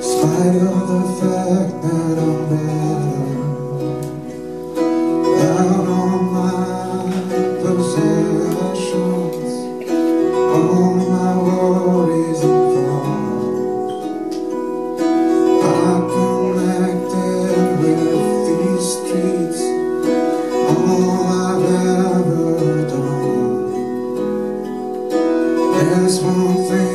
spite of the fact that I'm better. this one thing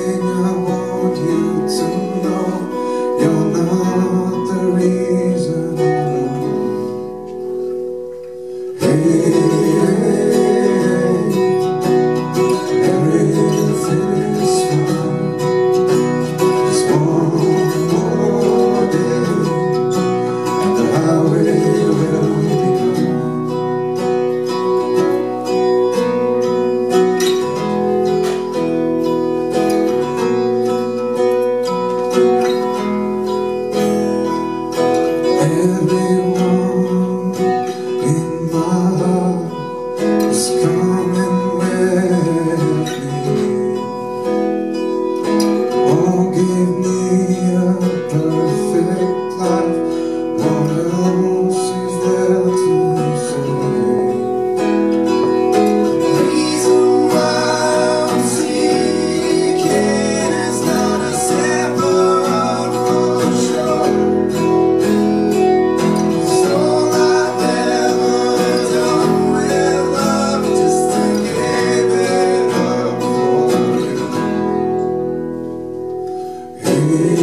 Senhor.